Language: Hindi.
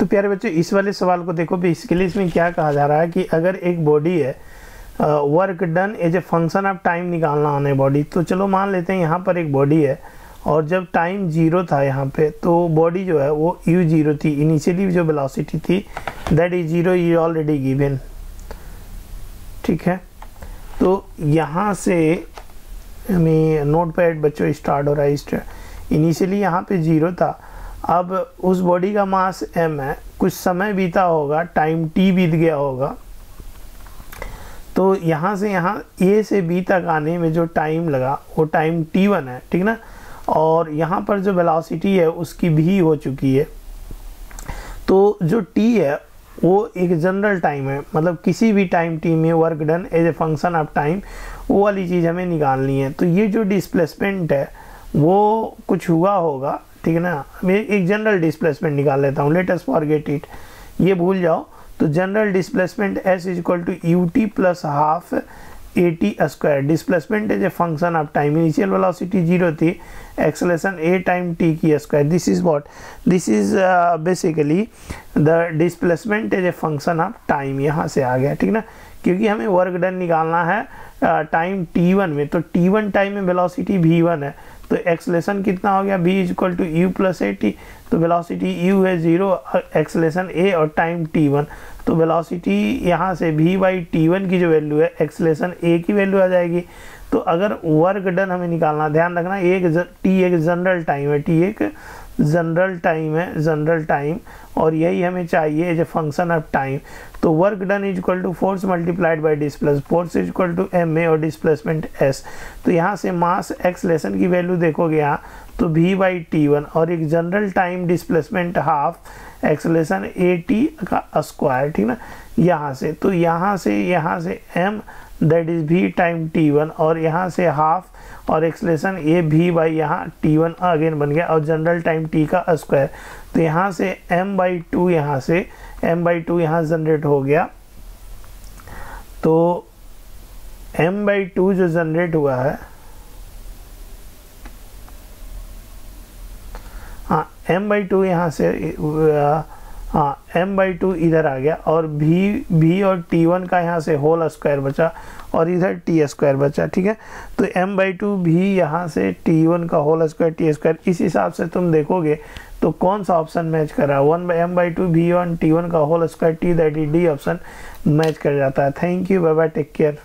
तो प्यारे बच्चों, इस वाले सवाल को देखो बेसिकली इसमें क्या कहा जा रहा है कि अगर एक बॉडी है work done as a function of time निकालना आने बॉडी तो चलो मान लेते हैं यहाँ पर एक बॉडी है, और जब टाइम ज़ीरो था यहाँ पे तो बॉडी जो है वो यू ज़ीरो थी। इनिशियली जो वेलोसिटी थी that is zero U already given ठीक है? तो यहाँ से नोट पैड बच्चों स्टार्ट हो रहा है इनिशियली यहाँ पे ज़ीरो था अब उस बॉडी का मास एम है, कुछ समय बीता होगा टाइम टी बीत गया होगा तो यहाँ से यहाँ ए से बी तक आने में जो टाइम लगा, वो टाइम टी वन है, ठीक ना? और यहाँ पर जो वेलोसिटी है, उसकी भी हो चुकी है। तो जो टी है, वो एक जनरल टाइम है मतलब किसी भी टाइम टी में work done as a function of time वो वाली चीज़ हमें निकालनी है। तो ये जो डिस्प्लेसमेंट है, वो कुछ हुआ होगा ठीक है ना? मैं एक जनरल डिस्प्लेसमेंट निकाल लेता हूँ लेटेस्ट फॉरगेट इट ये भूल जाओ। तो general displacement S is equal to U T plus half A T square displacement is a function of time initial velocity zero थी एक्सलेशन ए टाइम टी की square this is what this is basically the displacement is a function of time यहाँ से आ गया, ठीक ना? क्योंकि हमें वर्क डन निकालना है टाइम टी वन में। तो टी वन टाइम में वेलोसिटी वी वन है। तो एक्सलेशन कितना हो गया? V is equal to U plus A T तो वेलोसिटी यू है ज़ीरो एक्सलेशन ए और टाइम टी वन तो वेलोसिटी यहाँ से वी बाई टी वन की जो वैल्यू है, एक्सलेशन ए की वैल्यू आ जाएगी। तो अगर वर्क डन हमें निकालना, ध्यान रखना, एक टी एक जनरल टाइम है टी एक जनरल टाइम है जनरल टाइम और यही हमें चाहिए as a function of time तो work done is equal to force multiplied by displace force is equal to M A और डिस्प्लेसमेंट एस तो यहाँ से मास एक्स लेसन की वैल्यू देखोगे यहाँ तो वी बाई टी वन और एक general time displacement half acceleration A T का स्क्वायर ठीक ना? यहाँ से तो यहाँ से यहाँ से M that is V time T one और यहाँ से हाफ़ और एक्सलेशन ए भी बाई यहाँ टी वन अगेन बन गया और जनरल टाइम टी का स्क्वायर तो यहाँ से एम बाई टू यहाँ से एम बाई टू यहाँ जनरेट हो गया। तो एम बाई टू जो जनरेट हुआ है हाँ एम बाई टू यहाँ से हाँ एम बाई टू इधर आ गया और भी भी और टी वन का यहाँ से होल स्क्वायर बचा और इधर टी स्क्वायर बचा, ठीक है? तो एम बाई टू भी यहाँ से टी वन का होल स्क्वायर टी स्क्वायर इस हिसाब से तुम देखोगे तो कौन सा ऑप्शन मैच कर रहा है? One by M by two V one T one का whole square T that D option match कर जाता है। Thank you bye bye take care